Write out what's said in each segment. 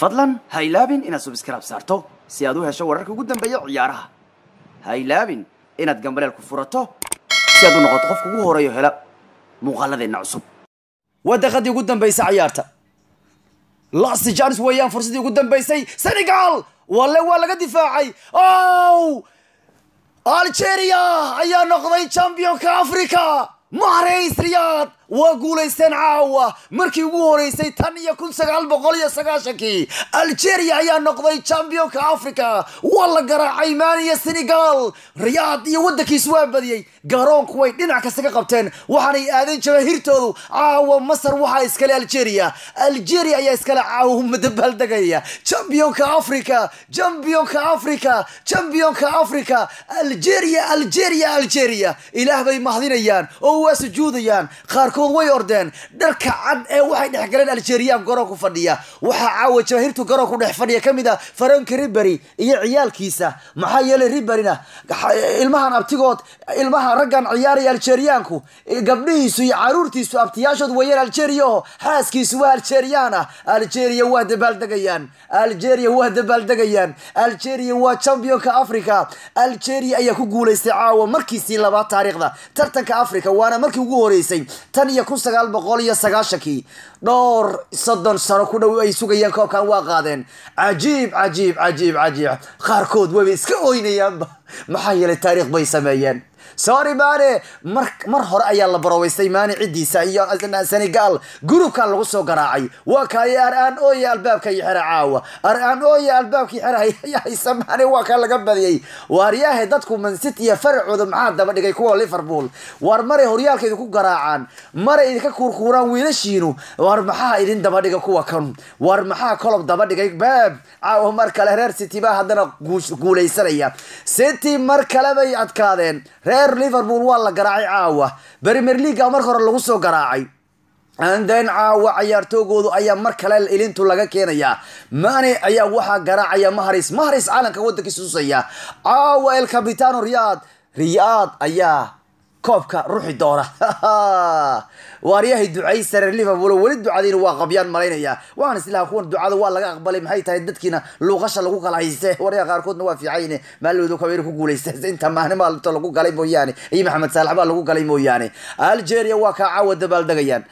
fadlan ha ilaabin inaad subskrab saarto si aad u hesho wararka ugu dambeeya ciyaaraha. Ha ilaabin inaad gambaleel ku furato si aad u noqoto qofka ugu horeeyo hela muuqaaladeenna cusub. Waa daqiiqadii ugu dambaysa ciyaarta. Last chance weeyaan fursadii ugu dambaysay senegal. Walle waa laga difaacay. Ow! Algeria ayaa noqday championka africa mahrays riyaad waa guulaysteen caawa. Markii ugu horeysay tan iyo kun sagaal boqol iyo sagaashankii algeria ayaa noqday championka africa waa la garaacay maaniya senegal. Riyaad iyo waddankiis waa badiyey garoonku way dhinac kasta ka qabteen. Waxaanay aadeen jamaahirtoodu caawa masar waxaa iskale algeria. Algeria ayaa iskale caawa madabaaldegaya championka africa championka africa championka africa algeria algeria algeria. Ilaah bay mahdinayaan oo waa sujuudayaan qaarkood way ordeen dharka cad ee waxay dhexgaleen algerian garoonku fadhiya. Waxaa caawa jamaahirtu garoonku dhex fadhiya ka mid a faranki ribery iyo ciyaalkiisa. Maxaa yeelay riberyna ilmahan abtigood ilmaha raggan ciyaaraya algeriyaanku gabdhihiisu iyo caruurtiisu abtiyaashood weeyaan algeria oo xaaskiisu waa algerian ah algeria waa dabaaldegayaan. Algeria waa dabaaldegayaan. Algeria waa championka africa algeria ayaa ku guulaystay caawa markiisii labaad taariikhda tartanka africa waana markii ugu horeysay tan iyo kun sagaal boqol iyo sagaashankii dhowr soddon sano ku dhow ay sugayeen koobkan waa qaadeen. Cajiib cajiib cajiib cajiib. Qaarkood wayba iska oynayaanba maxaa yeelay taariikh bay sameeyeen sorry maane mar mar hore ayaa la baroweystay maani ciddiisa iyo senegal gurubkan lagu soo garaacay waa kaaye ar-aan ooye albaabka iyo xera caawa. Ar-aan ooye albaabkii xera haysa maane waa kaa laga badiyey waaryahe dadku mancity iyo faracooda maxaa daba dhigay kuwa liverpool? Waar maray horyaalka idinku garaacaan? Maray idinka kuurkuuraan wiilashiinu? Waar maxaa idin daba dhiga kuwa kan? Waar maxaa kolob daba dhigay baab? Caawa mar kale reer city baa haddana guulaysanaya city mar kale bay adkaadeen reer liverpool waa la garaacay caawa. Premier leaga marka hore lagu soo garaacay. Anden caawa cayaartoogoodu ayaa mar kale ilintu laga keenayaa. Mane ayaa waxaa garaacaya mahris mahris caalamka waddankiisa tusaya caawa el capitano riyaad riyaad ayaa koobka ruxi doona. Waaryahay ducaysa reer liverpool? Weli ducadiina waa qabyaan malaynaya. Waxaan islaha kuwan ducada waa laga aqbalay maxay tahay dadkiina luuqasha lagu kala hayste waryaha qaarkoodna waa fiicayne maaloodu kabeer ku guulaysta inta mahnimaalto lagu galay mooyaane. Iyo maxamed saalax baa lagu galay mooyaane. Algeria waa kaa caawa dabaaldegayaan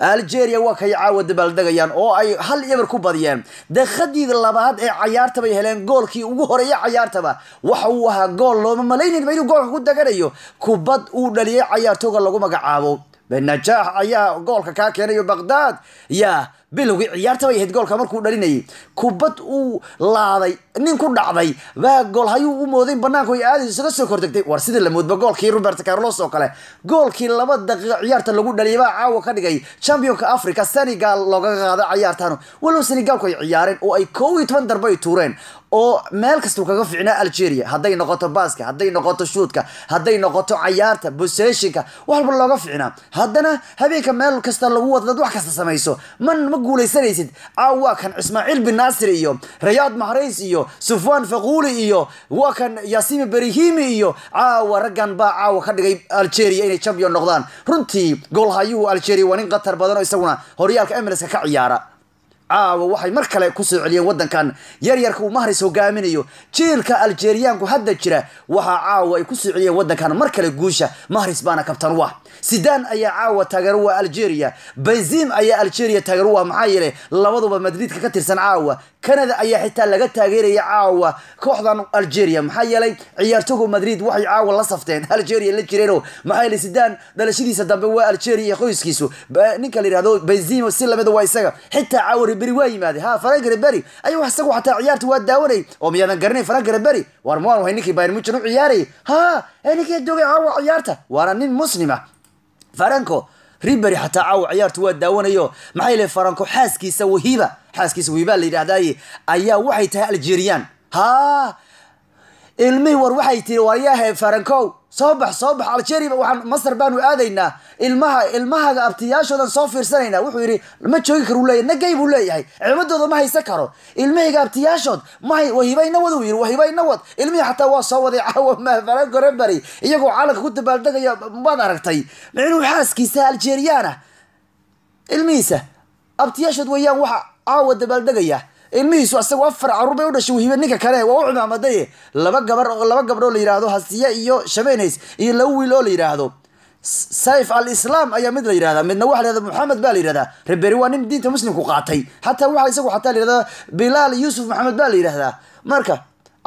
algeria waa kay caawa dabaaldegayaan oo ay hal eber ku badiyeen. Daqiiqadii labaad ee cayaarta bay heleen goolkii ugu horreeya cayaartaba. Waxa uu ahaa gool looma malaynayba inuu goolka ku daganayo. Kubad uu dhaliyay cayaartooga lagu magacaabo. Benajaax ayaa goolka kaa keenayo baghdad. Yaa bilowgii ciyaarta bay ahayd goolka markuu dhalinayay. Kubad uu laaday nin ku dhacday. Baa gool hayuu u mooday banaanku ay aadayso isaga soo kortagtay war sida la moodba goolkii robert carlos oo kale. Goolkii laba daqiiqo ciyaarta lagu dhaliyay baa caawa ka dhigay. Championka africa senegal looga qaada ciyaartan walow senegalku ay ciyaareen oo ay kow iyo toban darba ay tuureen. Oo meel kastuu kaga ficnaa algeria. Hadday noqoto baaska hadday noqoto shuudka hadday noqoto cayaarta boseshinka waxba looga ficnaa haddana habeenka meel kasta lagu wada wax kasta samayso. Man guulaysanaysid caawa kan ismaaciil bin naasir iyo rayaad mahrays iyo sufwan faquuli iyo waa kan yasimi berihimi iyo caawa raggan baa caawa ka dhigay algeria inay champion noqdaan. Runtii goolhayuhu algeria waa nin qatar badan oo isaguna horyaalka emilska ka ciyaara. Caawa waxay mar kale ku soo celiyeen waddankan. Yaryarka uu mahris hogaaminayo jiilka algeriyaanku hadda jira waxaa caawa ay ku soo celiyeen waddankan. Mar kale guusha mahris baana kabtan wa sidan ayaa caawa taageero waa algeria. Benzim ayaa algeria taageero waa maxaa yeelay labaduba madridka ka tirsan caawa. Canada ayaa xitaa laga taageeraya caawa. Kooxdan algeria maxaa yeelay ciyaartoga madrid waxay caawa la safteen. Algeria la jireeno maxaa yeelay sidan dhalashadiisa dambe waa algeria iyo qoyskiisu ninka la yihahdo benzimo si lamida waa isaga. Xitaa caawa riberi waa yimaaday ha frank riberi ayuu isagu xataa ciyaarta waa daawanay. Oo miyaadan garanay frank riberi war maan wahay ninkii bayern u ciyaarayay. Ha ninkii joogay caawa ciyaarta. Waana nin muslima faranco ribery xataa caawa ciyaartu waa daawanayo. Maxaa yeele faranco xaaskiisa wahiba xaaskiisa wahiba la yidhaahdaye ayaa waxay tahay algerian ha ilmihii war waxay tiri waryahe farancow soo bax soo bax algeria waxaan masar baanu aadaynaa. Ilmaha ilmahaga abtiyaashoodan soo fiirsanayna wuxuu yidhi ma joogi karu leeyahy nagay buu leeyahay. Ciimadooda ma haysan karo. Ilmahayga abtiyaashood mahay wahibayna wad yidhi wahibayna wad. Ilmihii xataa waa soo waday caawa faranco reberi iyagoo calanka ku dabaaldegaya maad aragtay. Inuu xaaskiisa algeriana ilmihiisa abtiyaashood weeyaan waxa caawa dabaaldegaya ilmihiisu asagu afar carruur bay u dhashay wahibe ninka kale waa u cimaamadaye laba gabar laba gabdhoo la yidhaahdo hasiye iyo shabenays iyo laba wiil oo la yidhaahdo sayf al islam ayaa mid la yidhahdaa midna waxa la yihahda maxamed baa la yidhahdaa reberi waa nin diinta muslimku qaatay. Xataa waxa isagu xataa la yidhahdaa bilaal yuusuf maxamed baa la yidhahdaa marka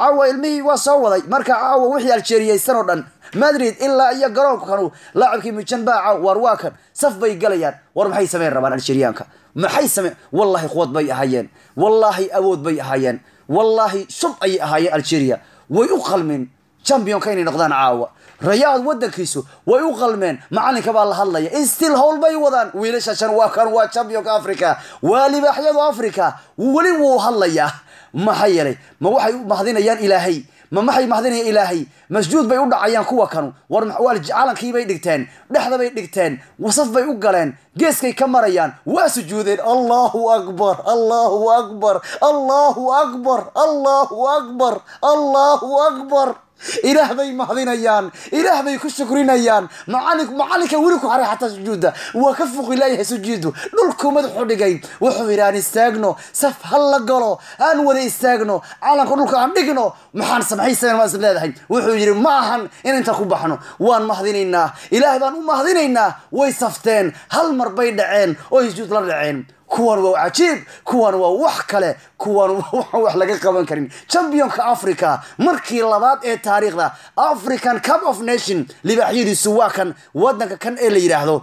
caawa ilmihii waa soo waday. Marka caawa wixii aljeriyaysan oo dhan madrid ilaa iyo garoonkanu laacibkii mijan baa caaw war waa kan saf bay galayaan. War maxay sameyn rabaan aljeriyaanka maxay sameen wallahi quwad bay ahaayeen wallahi awood bay ahaayeen wallahi shub ayay ahaayeen algeria. Way u qalmeen championka inay noqdaan caawa. Rayaad wadankiisu way u qalmeen. Macalinka baa la hadlaya still howl bay wadaan. Wiilashashan waa kan waa championka africa waa libaaxyadu africa weli wuu hadlayaa. Maxaa yeelay? Ma waxay u mahdinayaan ilaahay ما محي مهدني إلهي. مسجود بيودع عيان قوة كانوا. ورم حوال جعلن خي بيدكتين لحظة بيدكتين وصف بيوقلين جيس كي كمريان وسجودين. الله الله أكبر. الله أكبر. الله أكبر. الله أكبر, الله أكبر. Ilaah bay mahdinayaan ilaah bay ku shukrinayaan macalin macalinka weli ku haray xataa sujuudda. Waa ka fuqi laayahay sujuudu dhulkuu madaxu dhigay. Wuxuu yidhi aan istaagno. Saf ha la galo. Aan wada istaagno. Calanka dhulka aan dhigno. Maxaan samaxaysaen maas leedahay wuxuu yidhi ma ahan in inta ku baxno. Waan mahdinaynaa ilaah baan u mahdinaynaa way safteen. Hal mar bay dhaceen. Oo sujuud la dhaceen kuwan waa cajiib kuwan waa wax kale kuwan waa wax laga qaban karin. Championka africa markii labaad ee taariikhda african cup of nation libaaxyadiisu waa kan wadanka kan ee la yidhaahdo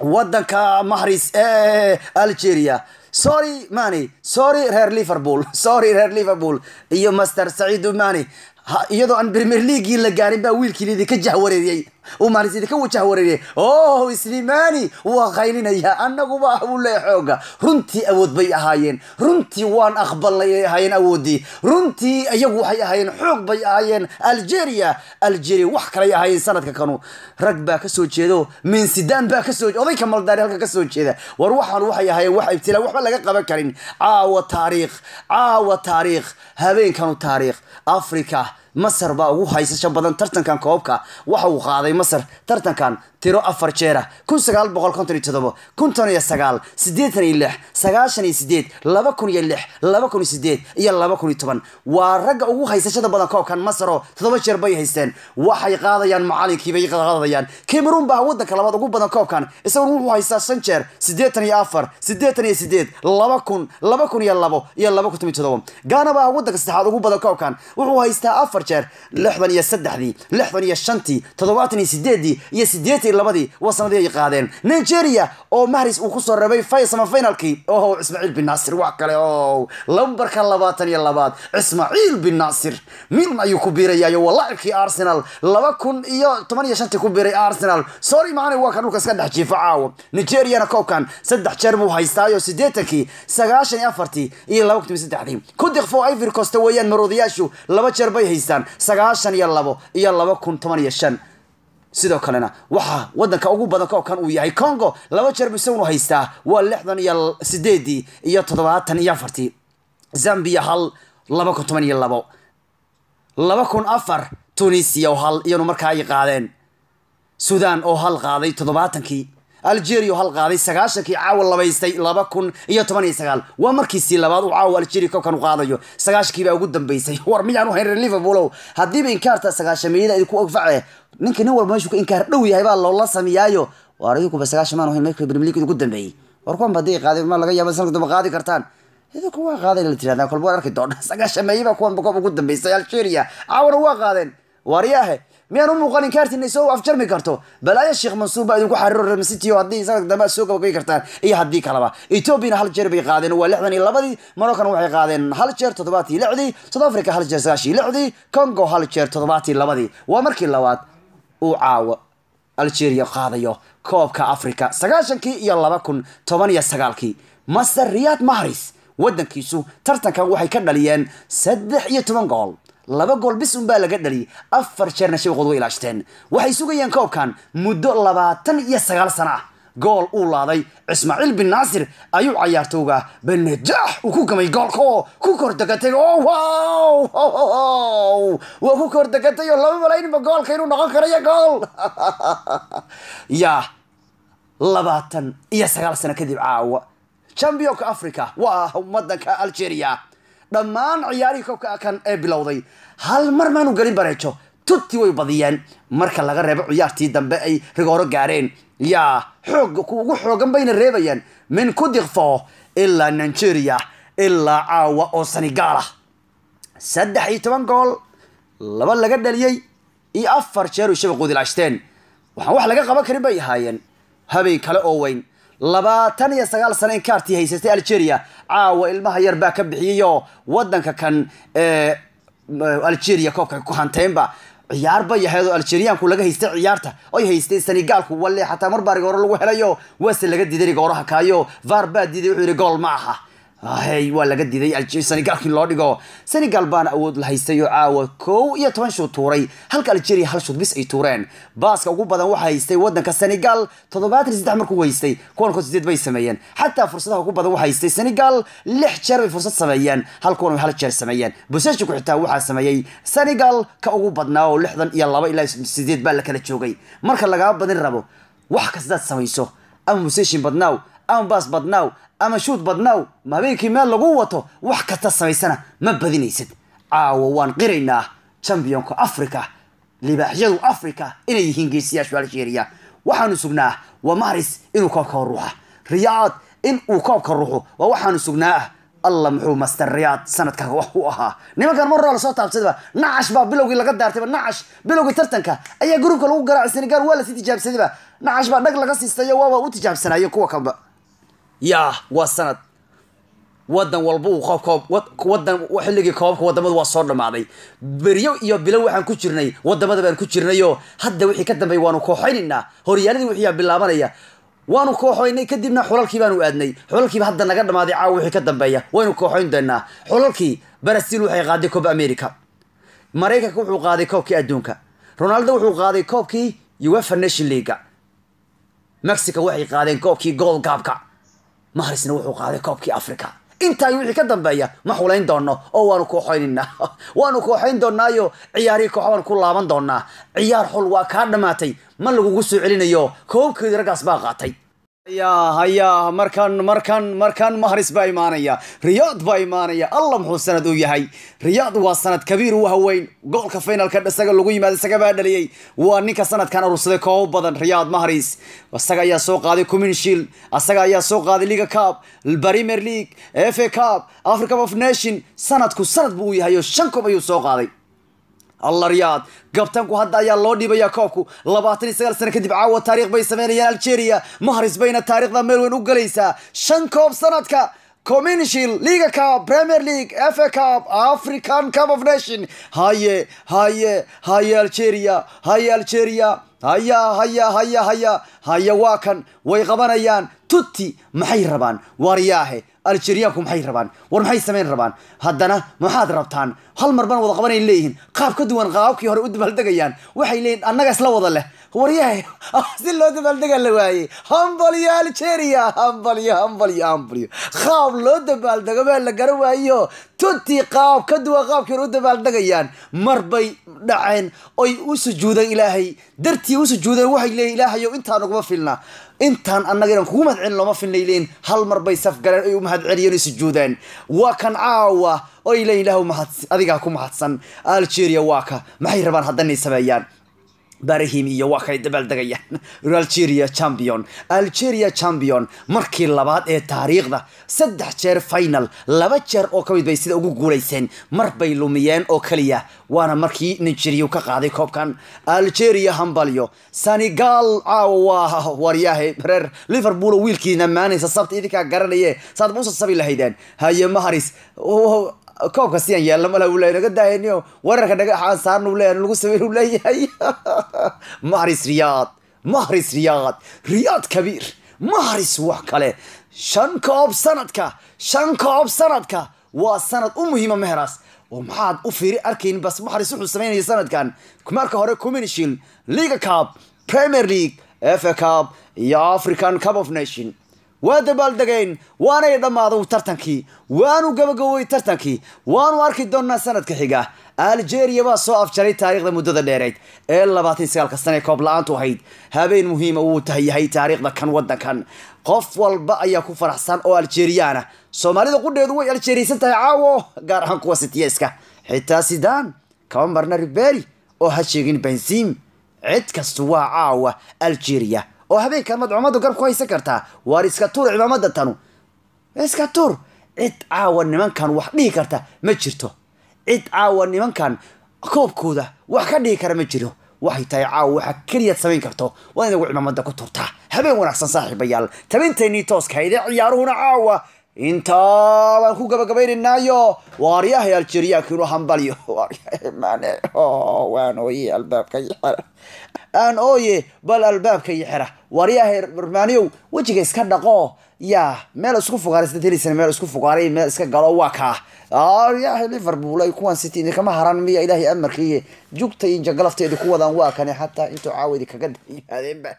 wadanka mahris ee algeria. Sorry mani sorry reer liverpool. Sorry reer liverpool. Iyo master saciid mani iyadoo aan premier leaguii la gaarin baa wiilkii idinka jahwareeriyey uu maalis idinka wajahwareeriyey oh slimani waa qaylinaya annaguba ah buu xooga. Runtii awood bay ahaayeen. Runtii waan aqbalnay ay ahaayeen awoodii. Runtii iyagu waxay ahaayeen xoog bay ahaayeen. Algeria algeria wax kalay ahaayeen sanadka kanu. Rag baa ka soo jeedo minsidan baa ka soo oday kamaldaari halka ka soo jeeda. War waxaan waxay ahaayeen wax ibtilaa waxba laga qaban karin. Caawa taariikh caawa taariikh habeenkanu taariikh. Africa masar baa ugu haysasho badan tartankan koobka. Waxa uu qaaday masar tartankan tiro afar jeera kun sagaal boqol konton iyo todobo kunton iyo sagaal siddeetan iyo lix sagaashan iyo sideed laba kun iyo lix laba kun iyo sideed iyo laba kun iyo toban. Waa ragga ugu haysashada badan koobkan masaroo toddoba jeer bay haysteen. Waxay qaadayaan macalinkii bay qaadayaan. Cameroon baa wadanka labaad ugu badan koobkan isaguna wuxuu haystaa shan jeer siddeetan iyo afar siddeetan iyo sideed laba kun laba kun iyo labo iyo laba kun toban iyo todobo gaana baa wadanka saddexaad ugu badan koobkan wuxuu haystaa afar jeer lixdan iyo saddexdii lixdan iyo shantii toddobaatan iyo sideedii iyo sideetan iyo labadii waa sanadii ay qaadeen. Nigeria oo mahris uu ku soo reebay samafinalkii oh ismaaciil bin naasir wax kale o lambarka labaatan iyo labaad ismaaciil bin naasir. Milan ayuu ku biirayayo waa arsenal laba kun iyo toban iyo shantii ku biiray arsenal. Sorry macani waa kan dhulka iska dhex jiifo caawa nigeriana koobkan saddex jeer buu haystaayo sideetankii sagaashan iyo afartii iyo laba kun saddexdii ku diqfo weeyaan maroodayaashu laba jeer bay haystaan sagaashan iyo labo iyo laba kun toban iyo shan sidoo kalena waxaa wadanka ugu badan koobkan uu yahay congo laba jeer isagunu haystaa waa lixdan iyo sideedii iyo toddobaatan iyo afartii. Zambia hal laba kun toban iyo labo. Laba kun afar tunisia oo hal iyanu markaa ay qaadeen. Sudan oo hal qaaday toddobaatankii algeria hal qaaday sagaashankii caawa labaystay laba kun iyo toban iyo sagaal. Waa markiisii labaad uu caawa algeria koobkan u qaadayo. Sagaashankii baa ugu dambeysay. War miyaan u hayn reer liverpoolow haddiiba inkaarta sagaashamiyada idinku ogface ninka nin walba meeshuu ka inkaar dhow yahay baa loola sameeyaayo waar idinkuba sagaashan maan hayn markii premier league dambeeyey. War hadday qaadeen ma laga yaaba sanadka damba qaadi kartaan. Idinku waa qaadeen la tirahdaan kolba arki doona sagaashameeye baa kuwan koob ugu dambeysay algeria. Caawana waa qaadeen. Waariyaahe miyaan u muuqan inkaartiina soo afjarmi karto balaayo sheekh mansuur baa idinku xariiro reer haddii sanadka dambe soo gabagay kartaan iyo haddii kaleba ethoobiana hal jeer bay qaadeen waa lixdan iyo labadii moroccan waxay qaadeen hal jeer toddobaatii lixdii south africa hal jeer sagaashii lixdii congo hal jeer toddobaatii labadii waa markii labaad uu caawo algeria qaadayo koobka africa sagaashankii iyo laba kun toban iyo sagaalkii master riyad mahris wadankiisu tartankan waxay ka dhaliyeen saddex iyo toban gool laba gool bis unbaa laga dhaliyay. Afar jeerna shabaqood way ilaashteen. Waxay sugayeen koobkan muddo labaatan iyo sagaal sano ah. Gool uu laaday ismaaciil bin naasir ayuu cayaartooga benedaax uu ku gamay goolka oo ku kor degatay oo wow! Waa ku kor degatay oo laba malaynba goolka inuu noqon karayo gool. Yaa labaatan iyo sagaal sano kadib caawa. Championka africa waa wadanka algeria dhammaan ciyaarihii koobka kan ee bilowday. Hal mar maanu gelin bareejo tutti way badiyeen. Marka laga reebo ciyaartii dambe ay rigooro gaareen. Yaa xoog ugu xoogan bayna reebayaan min kudiqfo ilaa nigeria ilaa caawa oo senegaal ah. Saddex iyo toban gool laba laga dhaliyey iyo afar jeer u shabaqood ilaashteen waxaan wax laga qaban karin bay ahaayeen. Habeen kale oo weyn labaatan iyo sagaal sano in kaartii haysatay algeria caawa ilmaha yar baa ka bixiyeyoo wadanka kan ee algeria koobka ku hanteenba ciyaar bay ahayd oo algeriaanku laga haystay ciyaarta. Oy haystay senegaalku walle xataa mar baa rigooro lagu helayo waase laga diiday rigooraha kaayo var baa diiday wuxuu yidhi gool ma aha hey waa laga diiday senegaalki loo dhigo. Senegal baana awood la haystay oo caawa kow iyo toban shuud tuuray. Halka algeria hal shuud bis ay tuureen. Baaska ugu badan waxaa haystay wadanka senegal toddobaatan saddex markuu haystay kuwan kood sideed bay sameeyeen. Xataa fursadaha ugu badan waxaa haystay senegal lix jeer bay fursad sameeyeen hal kuwan hal jeer sameeyeen. Boseshinku xitaa waxaa sameeyey senegal ka ugu badnaa oo lixdan iyo laba ilaa sideed baa la kala joogay. Marka lagaa badin rabo wax kastaad samayso ama boseshin badnaaw ama baas badnaaw ama shuud badnaaw ma habeenkii meel lagu wato wax kasta samaysana ma badinaysid. Caawa waan qiraynaa championka africa libaaxyadu africa inay yihiin geesiyaashu algeria waxaanu sugnaa waa maris inuu koobka ruuxa. Riyaad in uu koobka ruuxo waa waxaanu sugnaa ah alla muxuu master riyaad sanadka wax u ahaa. Nimankan mar hore la soo taabsadaba nacash baa bilowgii laga daartayba nacash bilowgii tartanka ayaa gruubka lagu garaacay senegal waa la sii tijaabsadayba. Nacash baa dhag laga siistayo waaba u tijaabsanayo kuwa kalba yaa waa sanad. Wadan walba uu qoob koob wadan xilligii koobabka wadamadu waa soo dhamaaday. Beryo iyo bilow waxaan ku jirnay waddamada baan ku jirnayo. Hadda wixii ka dambeey waanu kooxaynaynaa horyaaladii wixiyaa bilaabanaya. Waanu kooxoynay kadibna xulalkii baanu aadnay. Xulalkiiba hadda naga dhamaaday caawa wixii ka dambeeya. Waynu kooxoyn doonaa xulalkii brazil waxay qaaday koob america maraykanka wuxuu qaaday koobkii adduunka. Ronaldo wuxuu qaaday koobkii uefa nation leaga mexico waxay qaadeen koobkii gool gaabka mahrisna wuxuu qaaday koobkii africa intaa wixii ka dambeeya ma xulayn doono oo waanu kooxoynayna waanu kooxayn doonaayo ciyaarihii koox baanu ku laaban doonaa ciyaar xul waa kaa dhammaatay ma lagugu soo celinayo. Koobkeedii raggaas baa qaatay haya haya markan markan markan mahris baa imaanaya riyaad baa imaanaya alla muxuu sanad u yahay. Riyaad waa sanad kabiir u haweyn goolka finalka isaga lagu yimaada isaga baa dhaliyey waa ninka sanadkan urursaday koobo badan riyaad mahris isaga ayaa soo qaaday communshil isaga ayaa soo qaaday liga cup premier league f a cup africa of nation sanadku sanad buu yahay oo shan koob ayuu soo qaaday alla riyaad gabtanku hadda ayaa loo dhiibaya koobku. Labaatan iyo sagaal sano kadib caawa taariikh bay sameynayaan algeria. Mahris bayna taariikhda meel weyn u galaysaa shan koob sanadka communishil liga cup premier league f a cup african cup of nation haye haye haye algeria haye algeria. Haya haya haya haya. Haya waa kan. Way qabanayaan. Tutti maxay rabaan? Waaryaahe algeriaanku maxay rabaan? War maxay samayn rabaan? Haddana maxaad rabtaan? Hal mar baan wada qabanay leeyihiin. Qaab ka duwan qaababkii hore u dabaaldegayaan waxay leeyihiin annaga isla wada leh. Waryahe si loo dabaaldega la waayey hambalyo algeria hambalyo hambalyo hambalyo qaab loo dabaaldego baa la gara waayo. Tutti qaab ka duwan qaabkii hore u dabaaldegayaan mar bay dhaceen oy u sujuudeen ilaahay. Dartii u sujuudeen waxay leeyihiin ilaahayo intaan uguma filna intaan annaga inaan kugu mahadcelin looma filnay hal mar bay saf galeen ay u mahadceliyeen ay sujuudeen waa kan caawa. Oy leeyihiin ilahu mahad adigaa ku mahadsan. Algeria waa ka. Maxay rabaan haddanay sameeyaan barahim iyo waa kay dabaaldegayaan algeria champion. Algeria champion. Markii labaad ee taariikhda saddex jeer final laba jeer oo ka mid bay sida ugu guulayseen mar bay lumiyeen oo keliya waana markii nigeria ka qaaday koobkan. Algeria hambalyo. Senegal caawa waa waryahe reer liverpool oo wiilkiina maanaysa sabta idinkaa garanaye saad ma usa sabi lahaydeen? Haye maharis koobka siyan yeelna uu leeyahay naga daaheniyo weerarka naga aan saarna leeyahay lagu sameyn uu leeyahay. Mahris riyaad mahris riyaad riyaad kabiir mahris wax kale. Shan koob sanadka shan koob sanadka waa sanad u muhiima meheras oo maxaad u fiiri arkayn bas mahris wuxuu sameynaya sanadkan. Marka hore communishil liga cup premier league f a cup iyo african cup of nation waa dabaaldegeen waanay dhammaaday tartankii waanu gabagabowey tartankii waanu arki doonaa sanadka xiga. Algeria baa soo afjaray taariikhda muddada dheereyd ee labaatan sagaalka sane koob la'aantu ahayd. Habeen muhiima wuu tahay yahay taariikhda kan wadankan qof walba ayaa ku faraxsan oo algeriyaana. Soomaalida qudheedu way aljeriysan tahay caawo gaar ahaan kuwa sitiyeska xitaa sidaan kama marna riberi oo ha sheegin benzim cid kastu waa caawa algeria oo habeenkan madcumadu garb ku haysan kartaa waar iska tuur cimaamada tanu. Iska tuur cid caawa nimankan wax dhihi karta ma jirto. Cid caawa nimankan koobkooda wax ka dhigi kara ma jiro. Waxay tahay caawa waxa keliyaad samayn karto. Waa inagu cimaamada ku turtaa habeen wanaagsan saaxiibayaal. Tabintaynii tooska haydee ciyaaruhuna caawa intaa baan ku gabagabaynaynaayo. Waaryahay algeriyaankiinu hambalyo mane waan ooye albaabka iyo xera aan ooye bal albaabka iyo xera waaryahay barmaaniyow wejiga iska dhaqo. Yaa meel isku fugaara sida helisana meel isku fugaaray meel iska galo waa kaa yahay liverpool ay kuwan city idinkama haran miya ilaahay amarkiiyo jugta iyo jagalafteedi ku wadaan waa kane xataa intuu caawidi kaga yimaadeenba